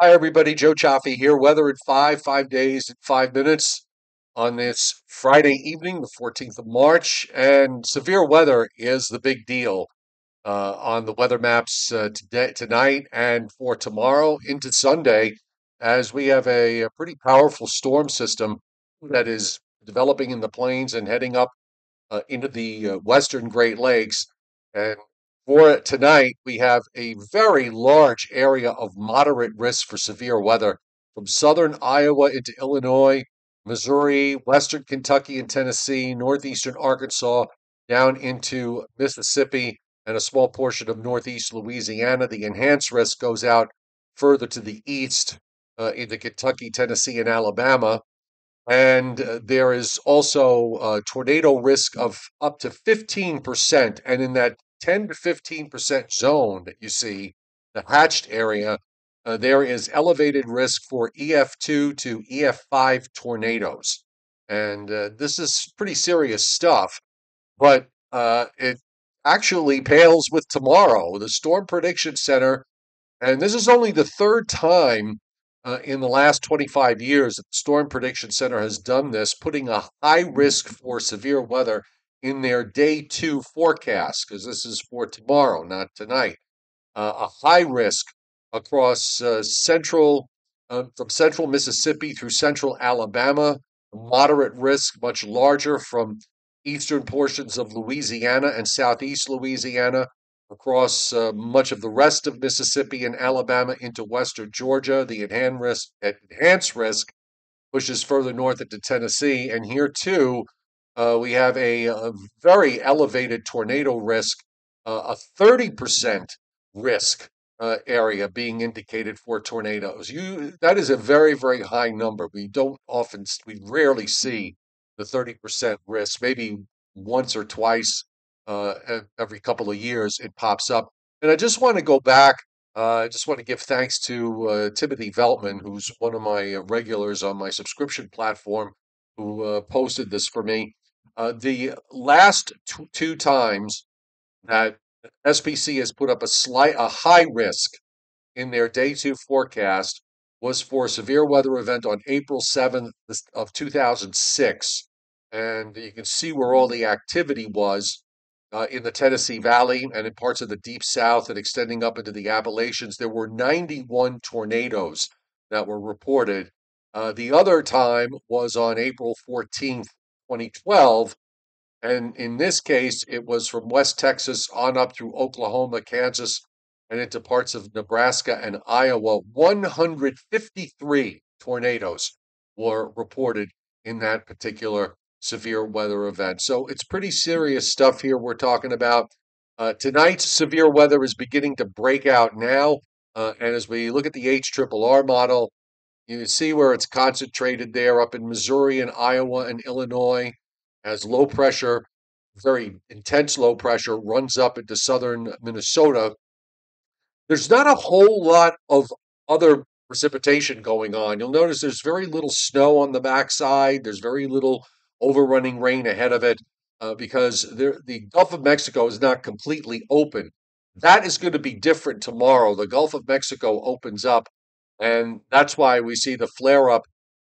Hi, everybody. Joe Cioffi here. Weather in five, five days, and five minutes on this Friday evening, the 14th of March. And severe weather is the big deal uh, on the weather maps uh, today, tonight and for tomorrow into Sunday, as we have a, a pretty powerful storm system that is developing in the plains and heading up uh, into the uh, western Great Lakes. And for tonight, we have a very large area of moderate risk for severe weather from southern Iowa into Illinois, Missouri, western Kentucky and Tennessee, northeastern Arkansas, down into Mississippi, and a small portion of northeast Louisiana. The enhanced risk goes out further to the east uh, into Kentucky, Tennessee, and Alabama. And uh, there is also a tornado risk of up to 15%. And in that 10 to 15% zone that you see, the hatched area, uh, there is elevated risk for EF2 to EF5 tornadoes. And uh, this is pretty serious stuff, but uh, it actually pales with tomorrow. The Storm Prediction Center, and this is only the third time uh, in the last 25 years that the Storm Prediction Center has done this, putting a high risk for severe weather in their day two forecast, because this is for tomorrow, not tonight. Uh, a high risk across uh, central, uh, from central Mississippi through central Alabama, moderate risk, much larger from eastern portions of Louisiana and southeast Louisiana across uh, much of the rest of Mississippi and Alabama into western Georgia. The enhanced risk, enhanced risk pushes further north into Tennessee. And here, too, uh, we have a, a, very elevated tornado risk, uh, a 30% risk uh, area being indicated for tornadoes. You that is a very very high number. We don't often we rarely see the 30% risk. Maybe once or twice uh, every couple of years it pops up. And I just want to go back. Uh, I just want to give thanks to uh, Timothy Veltman, who's one of my regulars on my subscription platform, who posted this for me. The last t- two times that SPC has put up a slight, a high risk in their day two forecast was for a severe weather event on April 7th of 2006. And you can see where all the activity was uh, in the Tennessee Valley and in parts of the deep south and extending up into the Appalachians. There were 91 tornadoes that were reported. Uh, the other time was on April 14th, 2012, and in this case, it was from West Texas on up through Oklahoma, Kansas, and into parts of Nebraska and Iowa. 153 tornadoes were reported in that particular severe weather event. So it's pretty serious stuff here we're talking about. Uh, tonight's severe weather is beginning to break out now. Uh, and as we look at the HRRR model, you see where it's concentrated there up in Missouri and Iowa and Illinois as low pressure, very intense low pressure, runs up into southern Minnesota. There's not a whole lot of other precipitation going on. You'll notice there's very little snow on the backside, there's very little overrunning rain ahead of it uh, because there, the Gulf of Mexico is not completely open. That is going to be different tomorrow. The Gulf of Mexico opens up, and that's why we see the flare up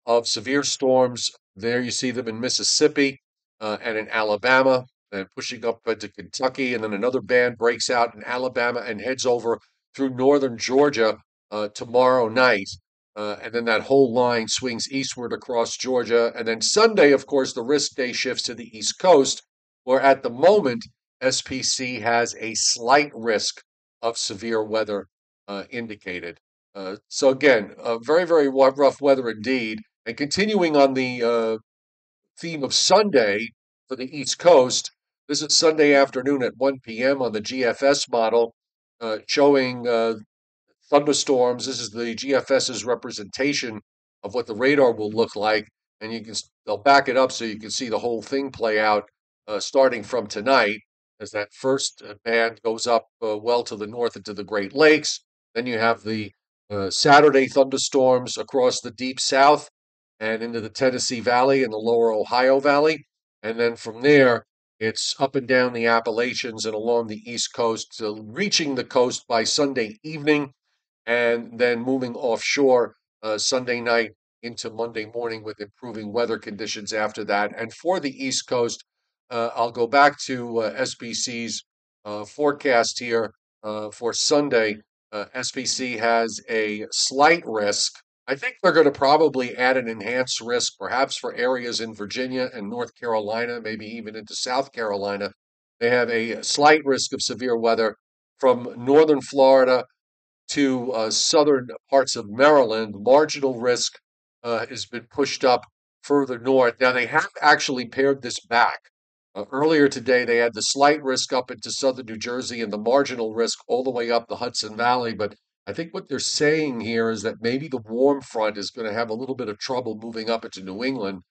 of severe storms. There you see them in Mississippi uh, and in Alabama, and pushing up into Kentucky, and then another band breaks out in Alabama and heads over through northern Georgia uh, tomorrow night. Uh, and then that whole line swings eastward across Georgia. And then Sunday, of course, the risk day shifts to the East Coast, where at the moment, SPC has a slight risk of severe weather uh, indicated. Uh, so, again, very, very rough weather indeed. And continuing on the uh, theme of Sunday for the East Coast. This is Sunday afternoon at 1 p.m. on the GFS model, uh, showing uh, thunderstorms. This is the GFS's representation of what the radar will look like, and you can they'll back it up so you can see the whole thing play out uh, starting from tonight as that first uh, band goes up uh, well to the north into the Great Lakes. Then you have the uh, Saturday thunderstorms across the deep south and into the Tennessee Valley and the lower Ohio Valley. And then from there, it's up and down the Appalachians and along the East Coast, reaching the coast by Sunday evening. and then moving offshore uh, Sunday night into Monday morning with improving weather conditions after that. And for the East Coast, uh, I'll go back to uh, SPC's uh, forecast here uh, for Sunday. Uh, SPC has a slight risk. I think they're going to probably add an enhanced risk, perhaps for areas in Virginia and North Carolina, maybe even into South Carolina. They have a slight risk of severe weather from northern Florida to uh, southern parts of Maryland. Marginal risk uh, has been pushed up further north. Now, they have actually pared this back. Uh, earlier today, they had the slight risk up into southern New Jersey and the marginal risk all the way up the Hudson Valley. But I think what they're saying here is that maybe the warm front is going to have a little bit of trouble moving up into New England.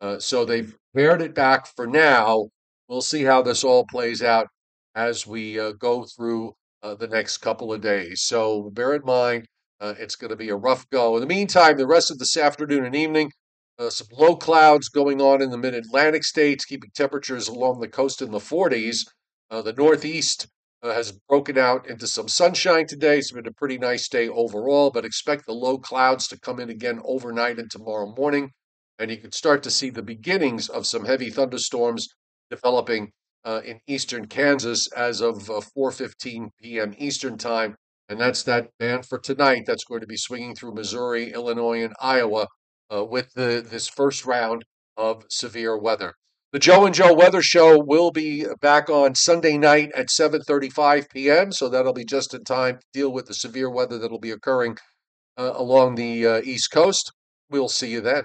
Uh, so they've pared it back for now. We'll see how this all plays out as we uh, go through uh, the next couple of days. So bear in mind, uh, it's going to be a rough go. In the meantime, the rest of this afternoon and evening, uh, some low clouds going on in the mid Atlantic states, keeping temperatures along the coast in the 40s. Uh, the Northeast uh, has broken out into some sunshine today. It's been a pretty nice day overall, but expect the low clouds to come in again overnight and tomorrow morning. And you can start to see the beginnings of some heavy thunderstorms developing uh, in eastern Kansas as of 4:15 uh, p.m. Eastern Time. And that's that band for tonight that's going to be swinging through Missouri, Illinois, and Iowa uh, with the, this first round of severe weather. The Joe and Joe Weather Show will be back on Sunday night at 7:35 p.m. So that'll be just in time to deal with the severe weather that'll be occurring uh, along the uh, East Coast. We'll see you then.